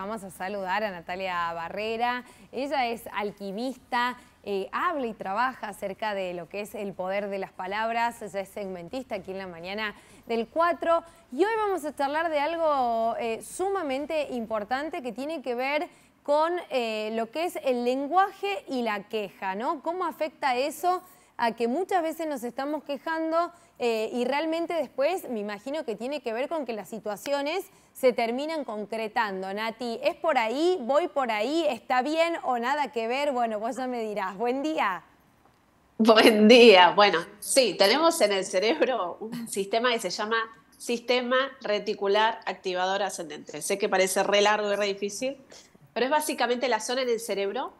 vamos a saludar a Natalia Barrera. Ella es alquimista, eh, habla y trabaja acerca de lo que es el poder de las palabras. Ella es segmentista aquí en la mañana del 4. Y hoy vamos a charlar de algo eh, sumamente importante que tiene que ver con eh, lo que es el lenguaje y la queja, ¿no? ¿Cómo afecta eso a que muchas veces nos estamos quejando eh, y realmente después me imagino que tiene que ver con que las situaciones se terminan concretando. Nati, ¿es por ahí? ¿Voy por ahí? ¿Está bien o nada que ver? Bueno, vos ya me dirás. Buen día. Buen día. Bueno, sí, tenemos en el cerebro un sistema que se llama sistema reticular activador ascendente. Sé que parece re largo y re difícil, pero es básicamente la zona en el cerebro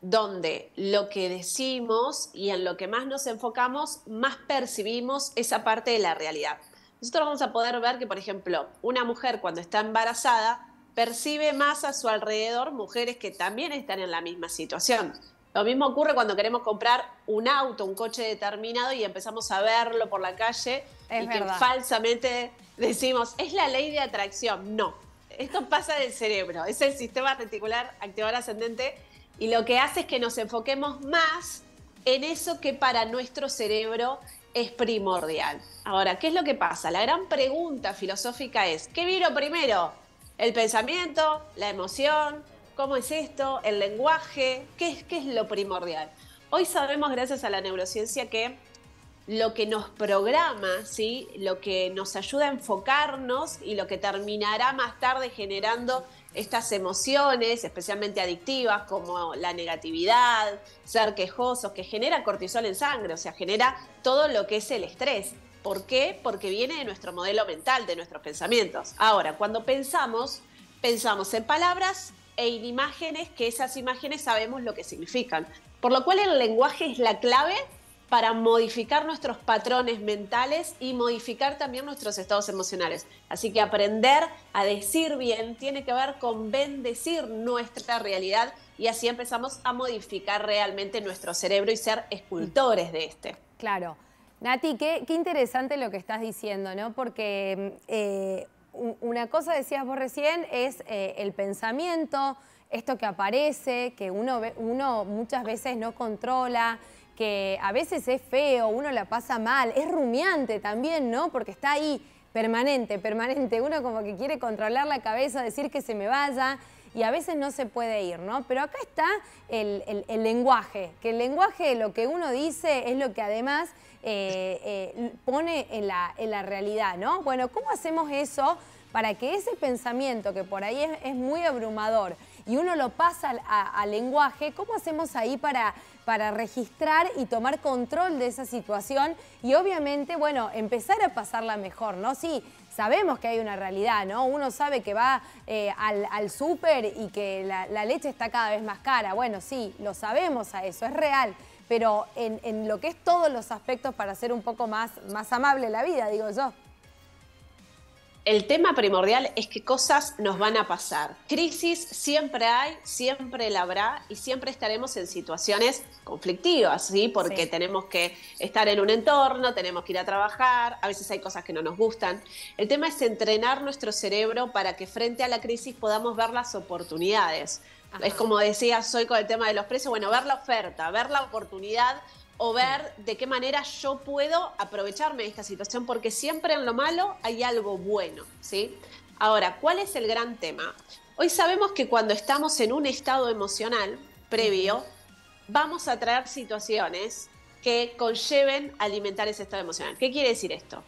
donde lo que decimos y en lo que más nos enfocamos, más percibimos esa parte de la realidad. Nosotros vamos a poder ver que, por ejemplo, una mujer cuando está embarazada percibe más a su alrededor mujeres que también están en la misma situación. Lo mismo ocurre cuando queremos comprar un auto, un coche determinado y empezamos a verlo por la calle y que falsamente decimos, es la ley de atracción. No, esto pasa del cerebro, es el sistema reticular activador ascendente y lo que hace es que nos enfoquemos más en eso que para nuestro cerebro es primordial. Ahora, ¿qué es lo que pasa? La gran pregunta filosófica es, ¿qué vino primero? ¿El pensamiento? ¿La emoción? ¿Cómo es esto? ¿El lenguaje? ¿Qué es, qué es lo primordial? Hoy sabemos, gracias a la neurociencia, que lo que nos programa, ¿sí? lo que nos ayuda a enfocarnos y lo que terminará más tarde generando estas emociones, especialmente adictivas, como la negatividad, ser quejosos, que genera cortisol en sangre, o sea, genera todo lo que es el estrés. ¿Por qué? Porque viene de nuestro modelo mental, de nuestros pensamientos. Ahora, cuando pensamos, pensamos en palabras e en imágenes, que esas imágenes sabemos lo que significan. Por lo cual el lenguaje es la clave para modificar nuestros patrones mentales y modificar también nuestros estados emocionales. Así que aprender a decir bien tiene que ver con bendecir nuestra realidad y así empezamos a modificar realmente nuestro cerebro y ser escultores de este. Claro. Nati, qué, interesante lo que estás diciendo, ¿no? Porque eh, una cosa, decías vos recién, es eh, el pensamiento, esto que aparece, que uno, uno muchas veces no controla, que a veces es feo, uno la pasa mal, es rumiante también, ¿no? Porque está ahí permanente, permanente. Uno como que quiere controlar la cabeza, decir que se me vaya y a veces no se puede ir, ¿no? Pero acá está el, lenguaje, que el lenguaje, lo que uno dice es lo que además eh, eh, pone en la, en la realidad, ¿no? Bueno, ¿cómo hacemos eso para que ese pensamiento que por ahí es, muy abrumador y uno lo pasa al lenguaje, ¿cómo hacemos ahí para, para registrar y tomar control de esa situación y obviamente, bueno, empezar a pasarla mejor, ¿no? Sí, sabemos que hay una realidad, ¿no? Uno sabe que va eh, al, súper y que la, leche está cada vez más cara. Bueno, sí, lo sabemos a eso, es real. Pero en, lo que es todos los aspectos para hacer un poco más, más amable la vida, digo yo el tema primordial es que cosas nos van a pasar. Crisis siempre hay, siempre la habrá y siempre estaremos en situaciones conflictivas, ¿sí? Porque tenemos que estar en un entorno, tenemos que ir a trabajar, a veces hay cosas que no nos gustan. El tema es entrenar nuestro cerebro para que frente a la crisis podamos ver las oportunidades. Es como decía, soy con el tema de los precios, bueno, ver la oferta, ver la oportunidad o ver de qué manera yo puedo aprovecharme de esta situación, porque siempre en lo malo hay algo bueno, ¿sí? Ahora, ¿cuál es el gran tema? Hoy sabemos que cuando estamos en un estado emocional previo, vamos a traer situaciones que conlleven alimentar ese estado emocional. ¿Qué quiere decir esto?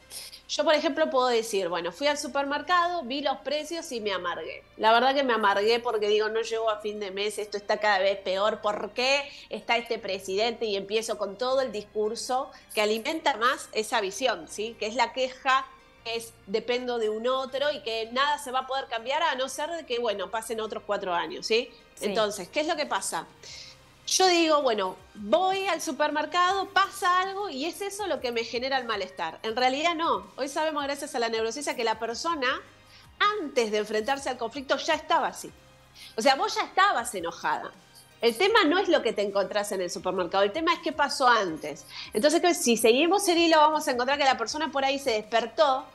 Yo, por ejemplo, puedo decir, bueno, fui al supermercado, vi los precios y me amargué. La verdad que me amargué porque digo, no llego a fin de mes, esto está cada vez peor, ¿por qué está este presidente? Y empiezo con todo el discurso que alimenta más esa visión, ¿sí? Que es la queja que es dependo de un otro y que nada se va a poder cambiar a no ser de que, bueno, pasen otros cuatro años, ¿sí? sí. Entonces, ¿qué es lo que pasa? Yo digo, bueno, voy al supermercado, pasa algo y es eso lo que me genera el malestar. En realidad no. Hoy sabemos, gracias a la neurociencia, que la persona, antes de enfrentarse al conflicto, ya estaba así. O sea, vos ya estabas enojada. El tema no es lo que te encontrás en el supermercado, el tema es qué pasó antes. Entonces, si seguimos el hilo, vamos a encontrar que la persona por ahí se despertó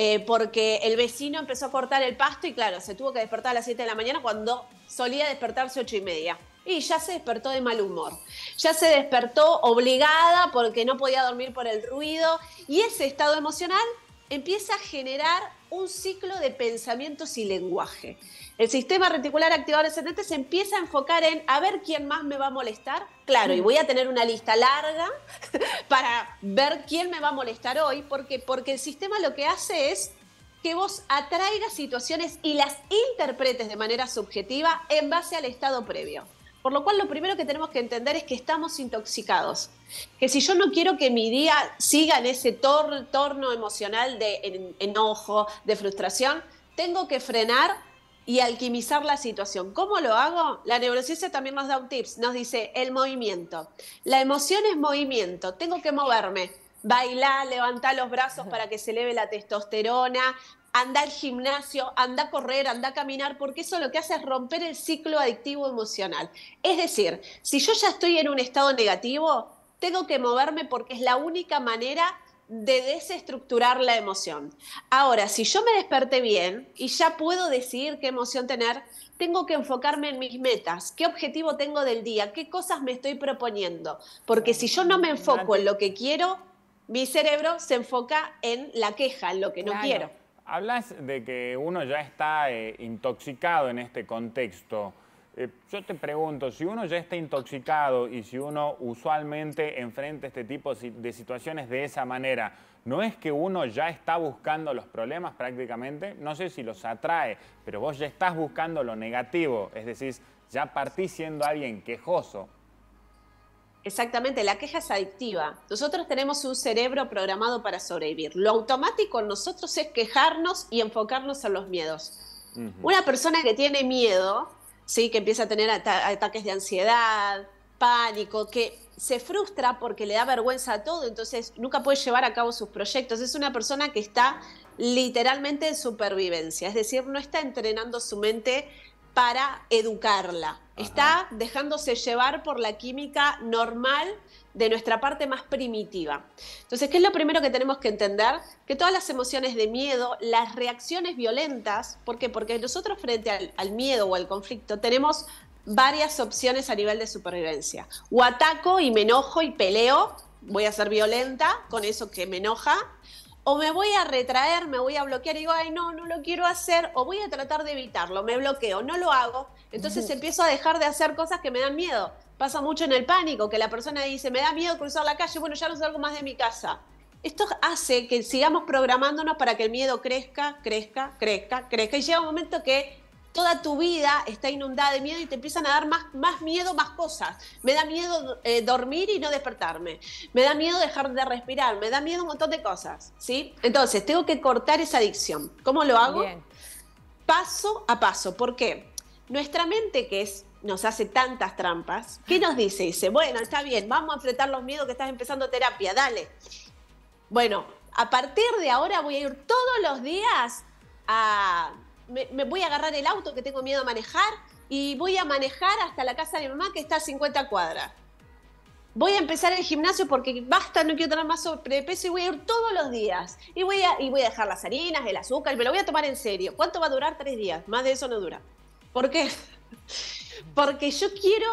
eh, porque el vecino empezó a cortar el pasto y claro, se tuvo que despertar a las 7 de la mañana cuando solía despertarse 8 y media. Y ya se despertó de mal humor. Ya se despertó obligada porque no podía dormir por el ruido. Y ese estado emocional empieza a generar un ciclo de pensamientos y lenguaje. El sistema reticular activador ascendente se empieza a enfocar en a ver quién más me va a molestar. Claro, y voy a tener una lista larga para ver quién me va a molestar hoy, porque, porque el sistema lo que hace es que vos atraigas situaciones y las interpretes de manera subjetiva en base al estado previo. Por lo cual lo primero que tenemos que entender es que estamos intoxicados. Que si yo no quiero que mi día siga en ese torno emocional de enojo, de frustración, tengo que frenar y alquimizar la situación. ¿Cómo lo hago? La neurociencia también nos da un tips, nos dice el movimiento. La emoción es movimiento, tengo que moverme. Bailar, levantar los brazos para que se eleve la testosterona, anda al gimnasio, anda a correr, anda a caminar, porque eso lo que hace es romper el ciclo adictivo emocional. Es decir, si yo ya estoy en un estado negativo, tengo que moverme porque es la única manera de desestructurar la emoción. Ahora, si yo me desperté bien y ya puedo decidir qué emoción tener, tengo que enfocarme en mis metas, qué objetivo tengo del día, qué cosas me estoy proponiendo. Porque si yo no me enfoco en lo que quiero, mi cerebro se enfoca en la queja, en lo que no quiero. Hablas de que uno ya está eh, intoxicado en este contexto. Eh, yo te pregunto, si uno ya está intoxicado y si uno usualmente enfrenta este tipo de situaciones de esa manera, ¿no es que uno ya está buscando los problemas prácticamente? No sé si los atrae, pero vos ya estás buscando lo negativo, es decir, ya partís siendo alguien quejoso. Exactamente, la queja es adictiva. Nosotros tenemos un cerebro programado para sobrevivir. Lo automático en nosotros es quejarnos y enfocarnos en los miedos. Una persona que tiene miedo, ¿sí? que empieza a tener ataques de ansiedad, pánico, que se frustra porque le da vergüenza a todo, entonces nunca puede llevar a cabo sus proyectos. Es una persona que está literalmente en supervivencia, es decir, no está entrenando su mente para educarla. Está dejándose llevar por la química normal de nuestra parte más primitiva. Entonces, ¿qué es lo primero que tenemos que entender? Que todas las emociones de miedo, las reacciones violentas, ¿por qué? Porque nosotros frente al, al miedo o al conflicto tenemos varias opciones a nivel de supervivencia. O ataco y me enojo y peleo, voy a ser violenta con eso que me enoja, o me voy a retraer, me voy a bloquear y digo, ay, no, no lo quiero hacer, o voy a tratar de evitarlo, me bloqueo, no lo hago, entonces empiezo a dejar de hacer cosas que me dan miedo. Pasa mucho en el pánico, que la persona dice, me da miedo cruzar la calle, bueno, ya no salgo más de mi casa. Esto hace que sigamos programándonos para que el miedo crezca, crezca, crezca, crezca, y llega un momento que toda tu vida está inundada de miedo y te empiezan a dar más, más miedo, más cosas. Me da miedo eh, dormir y no despertarme. Me da miedo dejar de respirar. Me da miedo un montón de cosas. ¿sí? Entonces, tengo que cortar esa adicción. ¿Cómo lo hago? Paso a paso. ¿Por qué? Nuestra mente, que es nos hace tantas trampas, ¿qué nos dice? Dice, bueno, está bien, vamos a enfrentar los miedos que estás empezando terapia, dale. Bueno, a partir de ahora voy a ir todos los días a me, voy a agarrar el auto que tengo miedo a manejar y voy a manejar hasta la casa de mi mamá que está a 50 cuadras. Voy a empezar el gimnasio porque basta, no quiero tener más sobrepeso y voy a ir todos los días. Y voy a, y voy a dejar las harinas, el azúcar, me lo voy a tomar en serio. ¿Cuánto va a durar? Tres días. Más de eso no dura. ¿Por qué? Porque yo quiero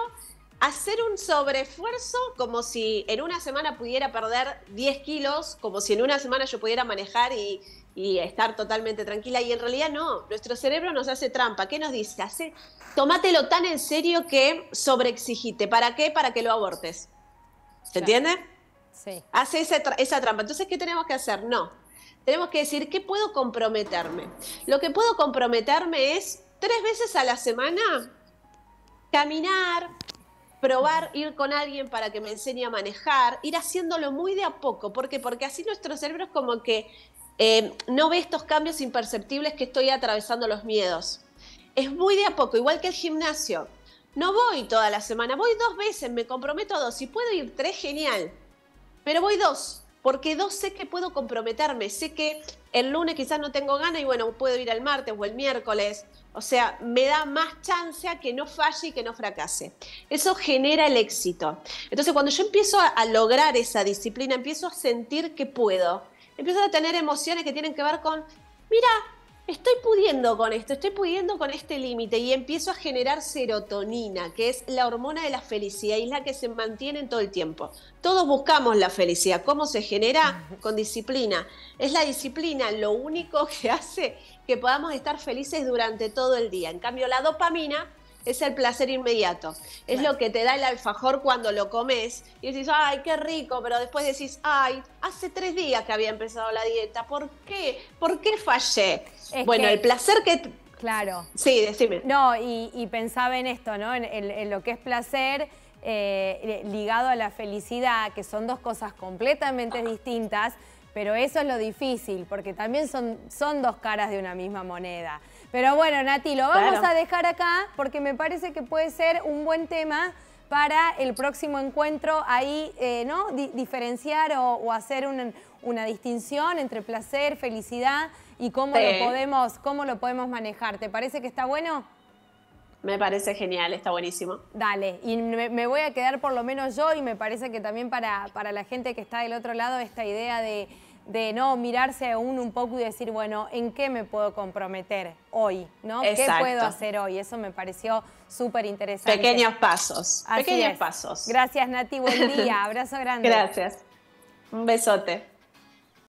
hacer un sobreesfuerzo como si en una semana pudiera perder 10 kilos, como si en una semana yo pudiera manejar y, y estar totalmente tranquila. Y en realidad no, nuestro cerebro nos hace trampa. ¿Qué nos dice? Hace, tómatelo tan en serio que sobreexigite. ¿Para qué? Para que lo abortes. ¿Se entiende? Sí. Hace esa, esa trampa. Entonces, ¿qué tenemos que hacer? No. Tenemos que decir, ¿qué puedo comprometerme? Lo que puedo comprometerme es tres veces a la semana caminar, probar ir con alguien para que me enseñe a manejar, ir haciéndolo muy de a poco. ¿Por qué? Porque así nuestro cerebro es como que eh, no ve estos cambios imperceptibles que estoy atravesando los miedos. Es muy de a poco, igual que el gimnasio. No voy toda la semana, voy dos veces, me comprometo a dos. Si puedo ir tres, genial. Pero voy dos, porque dos sé que puedo comprometerme. Sé que el lunes quizás no tengo ganas y bueno, puedo ir el martes o el miércoles. O sea, me da más chance a que no falle y que no fracase. Eso genera el éxito. Entonces, cuando yo empiezo a lograr esa disciplina, empiezo a sentir que puedo empiezo a tener emociones que tienen que ver con, mira, estoy pudiendo con esto, estoy pudiendo con este límite y empiezo a generar serotonina, que es la hormona de la felicidad y es la que se mantiene todo el tiempo. Todos buscamos la felicidad. ¿Cómo se genera? Con disciplina. Es la disciplina lo único que hace que podamos estar felices durante todo el día. En cambio, la dopamina es el placer inmediato. Es lo que te da el alfajor cuando lo comes y decís, ay, qué rico, pero después decís, ay, hace tres días que había empezado la dieta, ¿por qué? ¿Por qué fallé? bueno, el placer que... Claro. Sí, decime. No, y, pensaba en esto, ¿no? En, lo que es placer eh, ligado a la felicidad, que son dos cosas completamente distintas, pero eso es lo difícil, porque también son, son dos caras de una misma moneda. Pero bueno, Nati, lo vamos a dejar acá porque me parece que puede ser un buen tema para el próximo encuentro, ahí, eh, ¿no? diferenciar o, hacer una, distinción entre placer, felicidad y cómo, lo podemos, cómo lo podemos manejar. ¿Te parece que está bueno? Me parece genial, está buenísimo. Dale, y me, voy a quedar por lo menos yo y me parece que también para, para la gente que está del otro lado esta idea de, de no mirarse a uno un poco y decir, bueno, ¿en qué me puedo comprometer hoy? ¿no? ¿Qué puedo hacer hoy? Eso me pareció súper interesante. Pequeños pasos, pequeños pasos. Gracias Nati, buen día, abrazo grande. Gracias. Un besote.